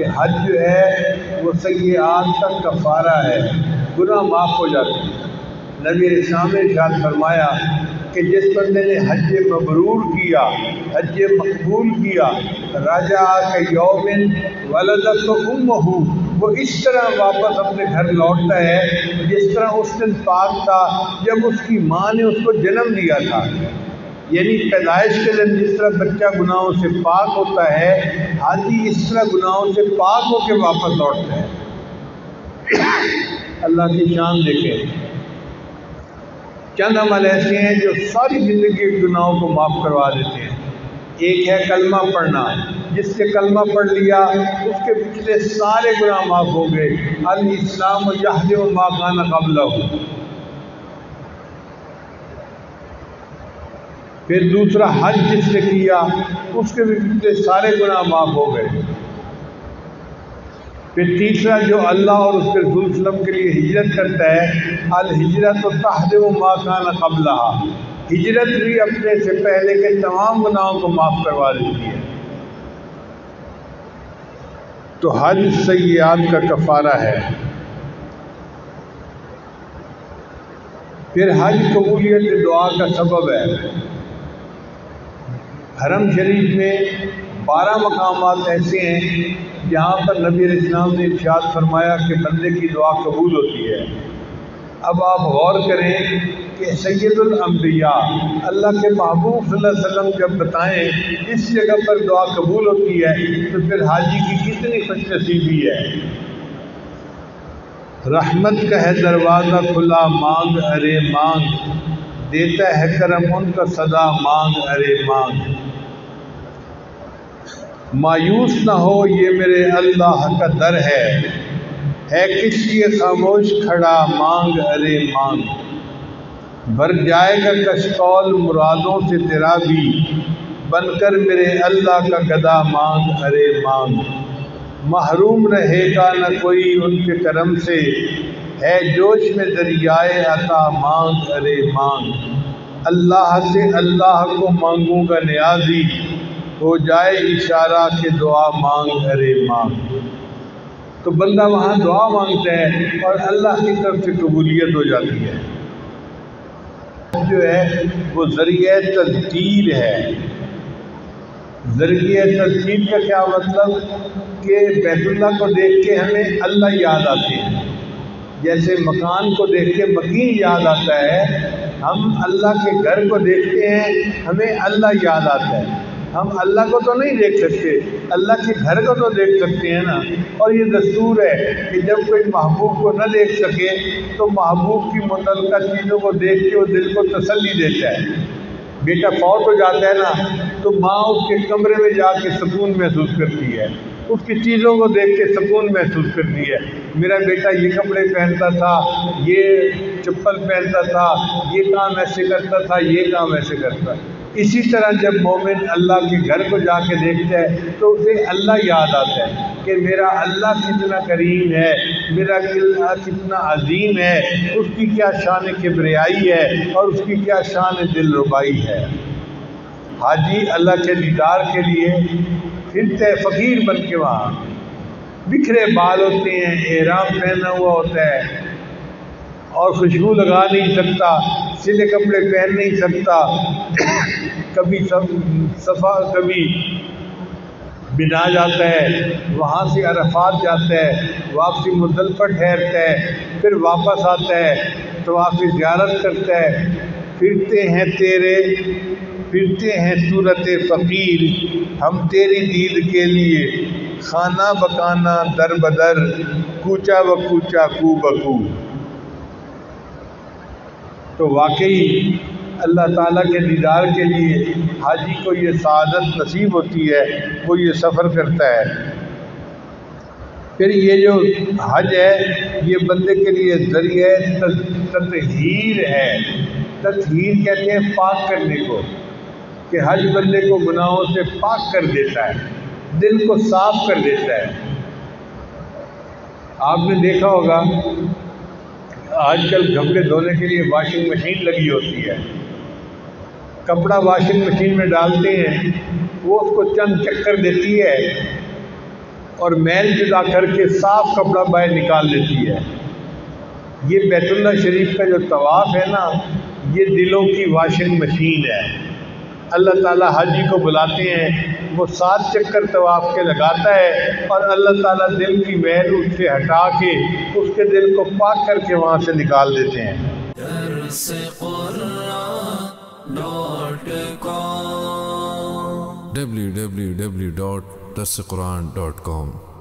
हज जो है, वो सयात का कफारा है। गुनाह माफ़ हो जाते हैं। नबी इस्लाम ने फरमाया कि जिस बंदे ने हज मबरूर किया, हज मकबूल किया, राजा के यौमिन वलदत तो उम हो वो इस तरह वापस अपने घर लौटता है, जिस तरह उस दिन पाक था, जब उसकी माँ ने उसको जन्म दिया था। यानी पैदाइश के दिन जिस तरह बच्चा गुनाहों से पाक होता है हाथी इस तरह गुनाहों से पाक होकर वापस लौटते हैं। अल्लाह की शान देखें। चंद अमल ऐसे हैं जो सारी ज़िंदगी के गुनाहों को माफ़ करवा देते हैं। एक है कलमा पढ़ना। जिसने कलमा पढ़ लिया, उसके पिछले सारे गुनाह माफ़ हो गए। अल इस्लाम यहद माकाना कबला फिर दूसरा हज जिसने किया, उसके भी पिछले सारे गुनाह माफ़ हो गए। फिर तीसरा, जो अल्लाह और उसके रसूलम के लिए हिजरत करता है अल हिजरत तो तहद माकान कबला हिजरत भी अपने से पहले के तमाम गुनाहों को माफ़ करवा देती है। तो हज सयाद का कफ़ारा है। फिर हज कबूलियत दुआ का सबब है। हरम शरीफ में बारह मकाम ऐसे हैं, जहाँ पर नबी इस्लाम ने इर्शाद फरमाया कि बंदे की दुआ कबूल होती है। अब आप गौर करें कि सैदुलम्बिया अल्लाह के महबूब वसल्लम जब बताएँ, इस जगह पर दुआ कबूल होती है तो फिर हाजी की कितनी खुश नसीबी है। रहमत का है दरवाज़ा खुला, मांग अरे मांग। देता है करम, उनका सदा मांग अरे मांग। मायूस ना हो, ये मेरे अल्लाह का दर है। है किसकी खामोश? खड़ा मांग, अरे मांग। भर जाएगा कशकौल मुरादों से तेरा भी। बनकर मेरे अल्लाह का गदा मांग, अरे मांग। महरूम रहेगा न कोई उनके करम से। है जोश में दरियाए अता मांग, अरे मांग। अल्लाह से अल्लाह को मांगूँगा न्याजी। हो जाए इशारा के दुआ मांग, अरे मांग। तो बंदा वहाँ दुआ माँगता है और अल्लाह की तरफ़ से कबूलियत हो जाती है। जो है, वो ज़रिए तस्दीर है। ज़रिए तस्दीर का क्या मतलब? कि बैतुल्ला को देख के हमें अल्लाह याद आते हैं। जैसे मकान को देख के मकीन याद आता है, हम अल्लाह के घर को देखते हैं, हमें अल्लाह याद आता है। हम अल्लाह को तो नहीं देख सकते, अल्लाह के घर को तो देख सकते हैं ना। और ये दस्तूर है कि जब कोई महबूब को न देख सके तो महबूब की मुतल चीज़ों को देख के वो दिल को तसल्ली देता है। बेटा फौत हो जाता है ना तो माँ उसके कमरे में जाके सुकून महसूस करती है। उसकी चीज़ों को देख के सुकून महसूस करती है। मेरा बेटा ये कपड़े पहनता था, ये चप्पल पहनता था, ये काम ऐसे करता था, ये काम ऐसे करता इसी तरह जब मोमिन अल्लाह के घर को जाके देखता है तो उसे अल्लाह याद आता है कि मेरा अल्लाह कितना करीम है, मेरा अल्लाह कितना अजीम है, उसकी क्या शान किब्रियाई है और उसकी क्या शान दिल रुबाई है। हाजी, अल्लाह के दीदार के लिए फिरते फ़कीर बन के वहाँ। बिखरे बाल होते हैं, एहराम पहना हुआ होता है और खुशबू लगा नहीं सकता, सिले कपड़े पहन नहीं सकता। कभी सब, सफ़ा, कभी बिना जाता है, वहाँ से अरफात जाता है, वापसी मुदल पर ठहरता है, फिर वापस आता है तो वापसी ज्यारत करता है। फिरते हैं तेरे, फिरते हैं सूरत फ़कीर, हम तेरी दीद के लिए, खाना बकाना दर बदर, कूचा व कूचा कू बकू तो वाकई अल्लाह ताला के दीदार के लिए हाजी को ये शहादत नसीब होती है, वो ये सफ़र करता है। फिर ये जो हज है, ये बंदे के लिए ज़रिए ततहीर है। ततहीर कहते हैं पाक करने को, कि हज बंदे को गुनाहों से पाक कर देता है, दिल को साफ़ कर देता है। आपने देखा होगा आजकल कपड़े धोने के लिए वॉशिंग मशीन लगी होती है। कपड़ा वाशिंग मशीन में डालते हैं, वो उसको चंद चक्कर देती है और मैल जुदा करके साफ़ कपड़ा बाहर निकाल देती है। ये बैतुल्ला शरीफ का जो तवाफ़ है ना, ये दिलों की वाशिंग मशीन है। अल्लाह ताला हाजी को बुलाते हैं, वो सात चक्कर तवाफ़ के लगाता है और अल्लाह ताला दिल की मैल उससे हटा के उसके दिल को पाक करके वहाँ से निकाल देते हैं। www.dasquran.com